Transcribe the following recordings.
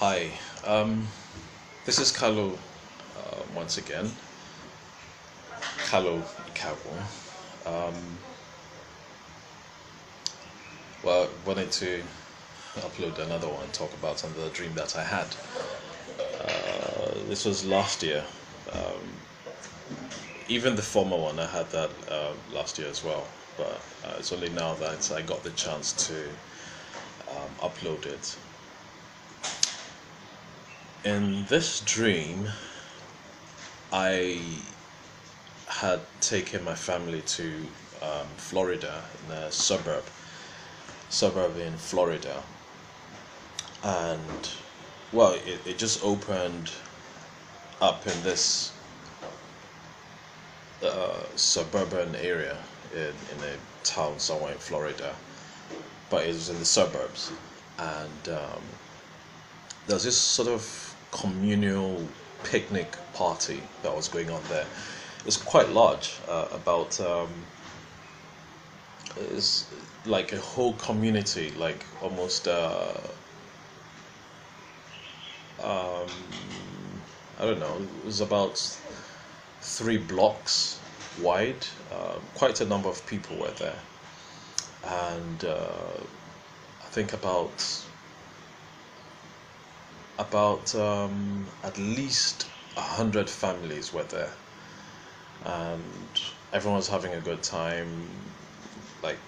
Hi, um, this is Carlo uh, once again. Carlo Ikawo. Um, well, wanted to upload another one, and talk about another dream that I had. Uh, this was last year. Um, even the former one, I had that uh, last year as well. But uh, it's only now that I got the chance to um, upload it. In this dream, I had taken my family to um, Florida, in a suburb, suburb in Florida, and well, it, it just opened up in this uh, suburban area in, in a town somewhere in Florida, but it was in the suburbs, and um, there was this sort of communal picnic party that was going on there. It's quite large, uh, about um, it's like a whole community, like almost uh, um, I don't know, it was about three blocks wide. Uh, quite a number of people were there, and uh, I think about about um, at least a hundred families were there, and everyone was having a good time. Like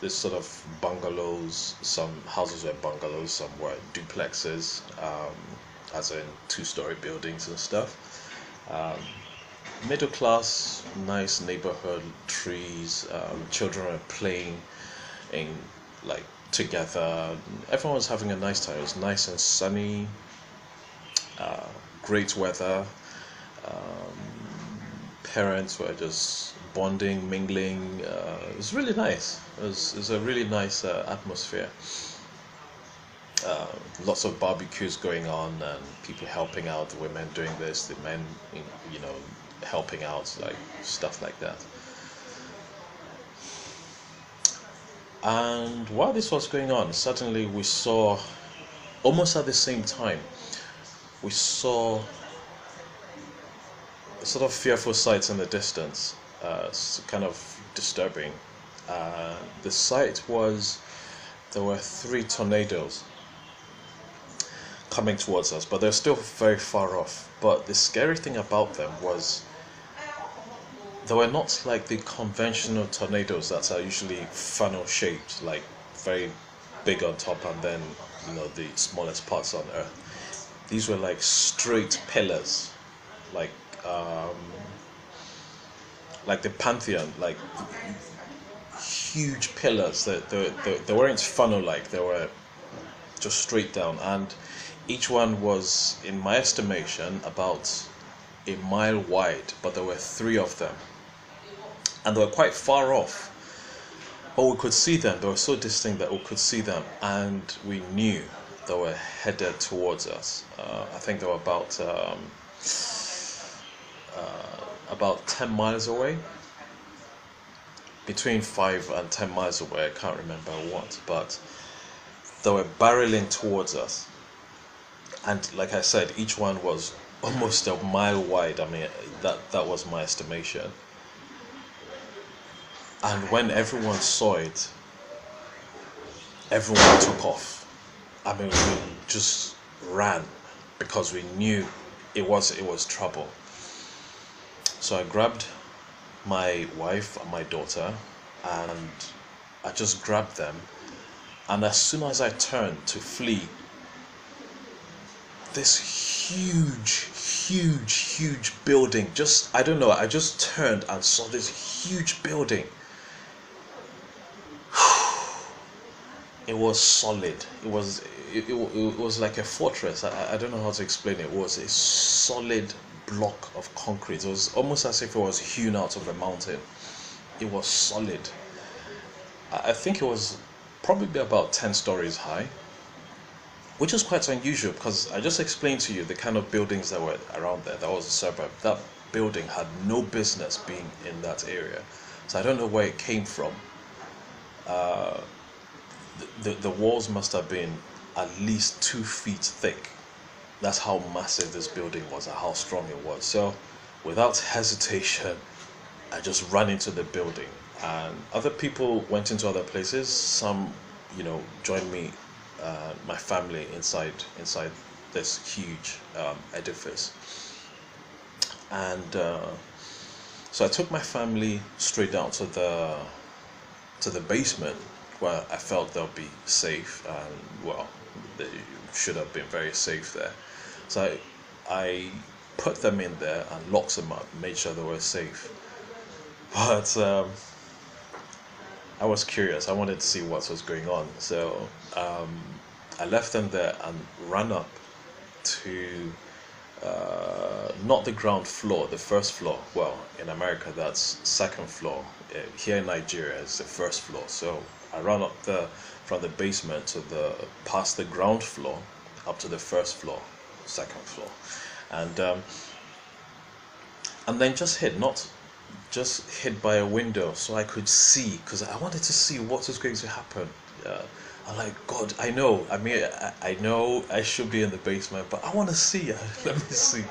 this sort of bungalows, some houses were bungalows, some were duplexes, um, as in two-story buildings and stuff. Um, middle class, nice neighborhood, trees, um, children were playing in like together. Everyone was having a nice time. It was nice and sunny uh, great weather. Um, parents were just bonding, mingling. Uh, it was really nice. It was, it was a really nice uh, atmosphere. Uh, lots of barbecues going on and people helping out. The women doing this, the men, you know, helping out, like stuff like that. And while this was going on, suddenly we saw, almost at the same time, we saw sort of fearful sights in the distance, uh, kind of disturbing. Uh, the sight was there were three tornadoes coming towards us, but they're still very far off. But the scary thing about them was they were not like the conventional tornadoes that are usually funnel shaped, like very big on top and then you know the smallest parts on earth these were like straight pillars, like um, like the Pantheon, like huge pillars. That they, they, they weren't funnel like they were just straight down, and each one was, in my estimation, about a mile wide. But there were three of them, and they were quite far off. But we could see them. They were so distinct that we could see them, and we knew that were headed towards us. Uh, I think they were about um, uh, about ten miles away, between five and ten miles away. I can't remember what, but they were barreling towards us. And like I said, each one was almost a mile wide. I mean, that that was my estimation. And when everyone saw it, everyone took off I mean, we just ran because we knew it was it was trouble. So I grabbed my wife and my daughter, and I just grabbed them. And as soon as I turned to flee, this huge, huge, huge building just I don't know. I just turned and saw this huge building it was solid. It was it, it, it was like a fortress. I, I don't know how to explain it. It was a solid block of concrete. It was almost as if it was hewn out of a mountain. It was solid. I, think it was probably about 10 stories high, which is quite unusual because I just explained to you the kind of buildings that were around there. That was a suburb. That building had no business being in that area. So I don't know where it came from. Uh, the, the walls must have been at least two feet thick that's how massive this building was and how strong it was. So, without hesitation, I just ran into the building, and other people went into other places. Some, you know, joined me, uh, my family inside inside this huge um, edifice, and uh, so I took my family straight down to the to the basement where I felt they'll be safe, and well, they should have been very safe there. So I, I put them in there and locked them up, made sure they were safe. But um, I was curious. I wanted to see what was going on. So um, I left them there and ran up to uh, not the ground floor, the first floor. Well, in America, that's second floor. Uh, here in Nigeria, it's the first floor. So I ran up the from the basement to the past the ground floor up to the first floor second floor, and um, and then just hid, not just hid by a window so I could see because I wanted to see what was going to happen. Uh, I'm like, God, I know. I mean, I, I know I should be in the basement, but I want to see. Let me see.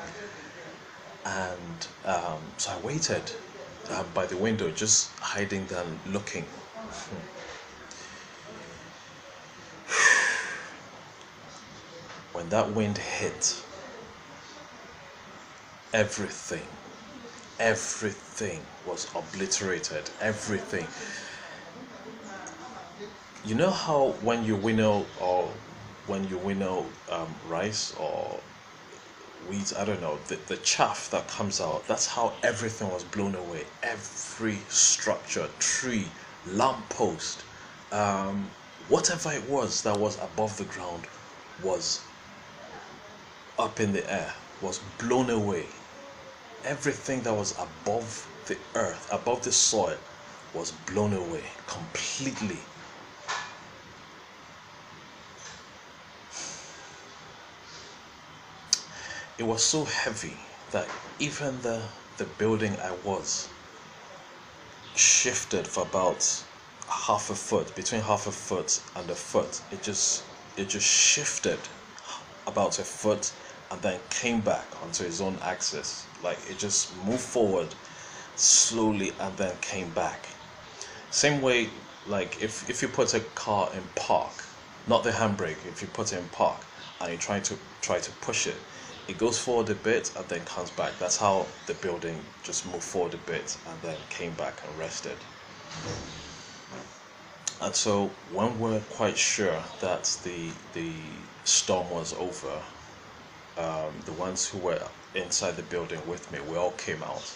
And um, so I waited um, by the window, just hiding and looking. when that wind hit, everything, everything was obliterated. Everything. You know how when you winnow or when you winnow um, rice or weeds, I don't know, the, the chaff that comes out, that's how everything was blown away. Every structure, tree, lamppost, um, whatever it was that was above the ground was up in the air, was blown away. Everything that was above the earth, above the soil, was blown away completely. It was so heavy that even the, the building I was shifted for about half a foot, between half a foot and a foot. It just it just shifted about a foot and then came back onto its own axis. Like it just moved forward slowly and then came back. Same way, like if, if you put a car in park, not the handbrake, if you put it in park and you try to try to push it, it goes forward a bit and then comes back. That's how the building just moved forward a bit and then came back and rested. And so when we're quite sure that the the storm was over, um, the ones who were inside the building with me, we all came out.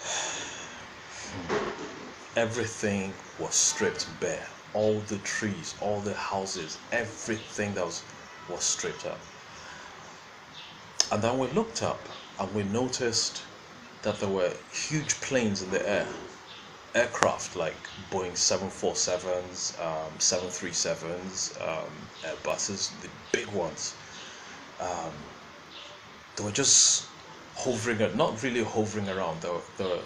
Everything was stripped bare. All the trees, all the houses, everything that was, was stripped up. And then we looked up and we noticed that there were huge planes in the air. Aircraft like Boeing 747s, um, 737s, um, Airbuses, the big ones um, they were just hovering, not really hovering around. They were, they were,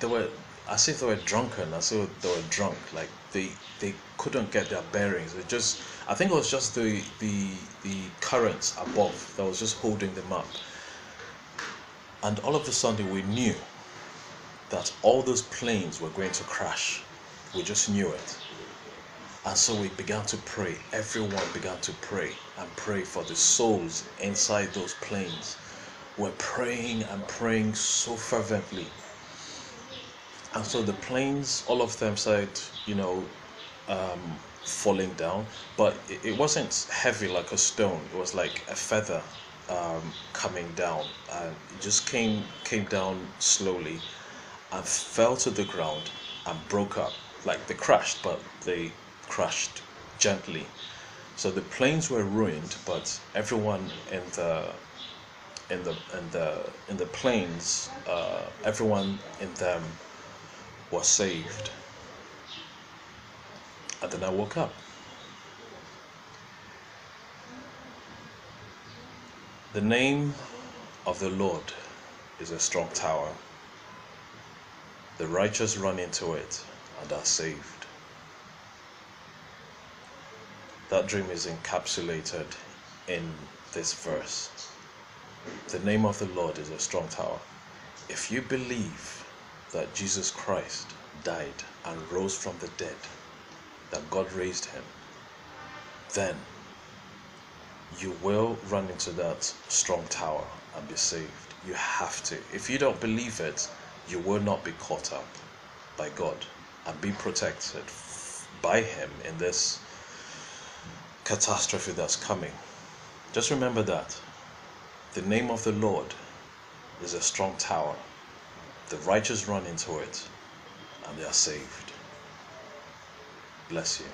they were as if they were drunken, as if they were drunk. Like they they couldn't get their bearings. It just I think it was just the the the currents above that was just holding them up. And all of a sudden we knew that all those planes were going to crash. We just knew it. And so we began to pray. Everyone began to pray and pray for the souls inside those planes. We're praying and praying so fervently. And so the planes, all of them said, you know, um, falling down, but it, it, wasn't heavy like a stone. It was like a feather um, coming down, and it just came came down slowly, and fell to the ground and broke up. Like they crashed, but they crushed gently. So the planes were ruined, but everyone in the in the in the in the planes, uh, everyone in them was saved. And then I woke up. The name of the Lord is a strong tower. The righteous run into it and are saved. that dream is encapsulated in this verse. The name of the Lord is a strong tower. If you believe that Jesus Christ died and rose from the dead, that God raised him, then you will run into that strong tower and be saved. You have to. If you don't believe it, you will not be caught up by God and be protected by Him in this catastrophe that's coming. Just remember that. The name of the Lord is a strong tower. The righteous run into it and they are saved. Bless you.